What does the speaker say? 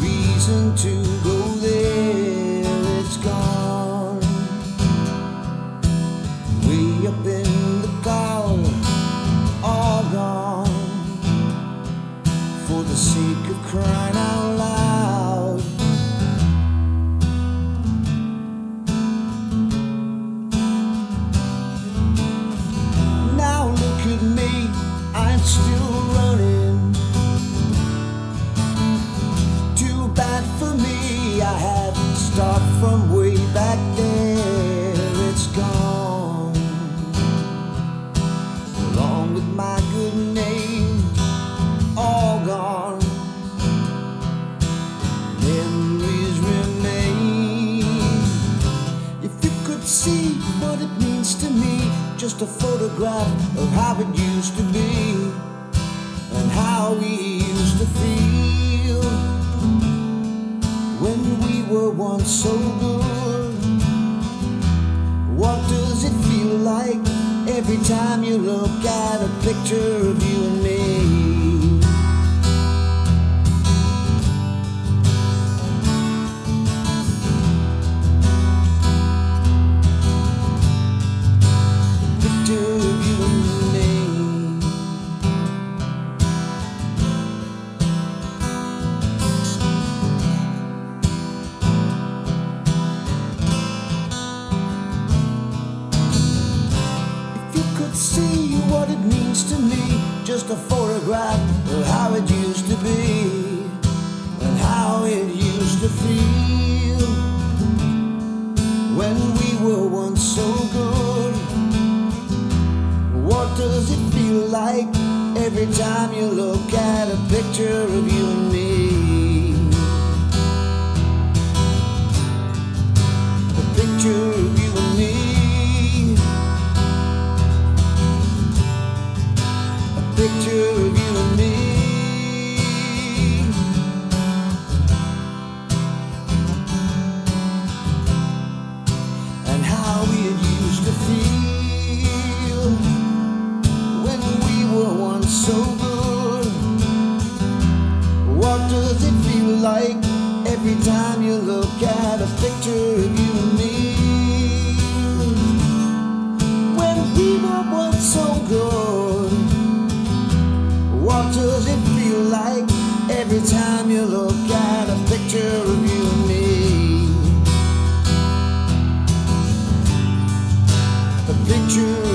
reason to go there, it's gone. Way up in the cloud, all gone. For the sake of crying out loud. Now look at me, I'm still I had to start from way back there. It's gone, along with my good name, all gone. Memories remain. If you could see what it means to me, just a photograph of how it used to be so good. What does it feel like every time you look at a picture of you and me? See what it means to me, just a photograph of how it used to be and how it used to feel when we were once so good. What does it feel like every time you look at a picture of you and me? Of you and me. And how used to feel when we were once so good. What does it feel like every time you look at a picture of you and me? time you look at a picture of you and me, a picture.